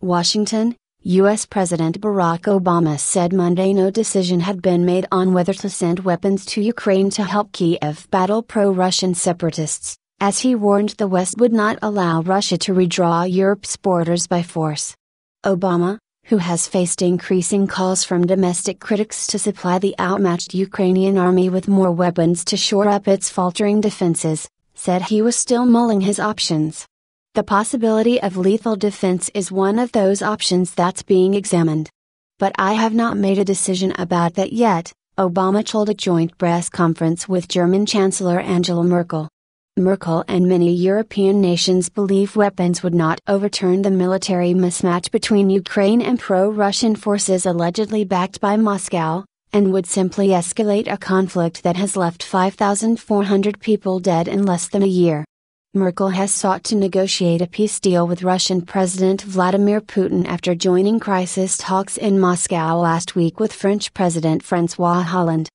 Washington, U.S. President Barack Obama said Monday no decision had been made on whether to send weapons to Ukraine to help Kiev battle pro Russian separatists, as he warned the West would not allow Russia to redraw Europe's borders by force. Obama, who has faced increasing calls from domestic critics to supply the outmatched Ukrainian army with more weapons to shore up its faltering defenses, said he was still mulling his options. The possibility of lethal defense is one of those options that's being examined. But I have not made a decision about that yet, Obama told a joint press conference with German Chancellor Angela Merkel. Merkel and many European nations believe weapons would not overturn the military mismatch between Ukraine and pro Russian forces allegedly backed by Moscow, and would simply escalate a conflict that has left 5,400 people dead in less than a year. Merkel has sought to negotiate a peace deal with Russian President Vladimir Putin after joining crisis talks in Moscow last week with French President Francois Hollande.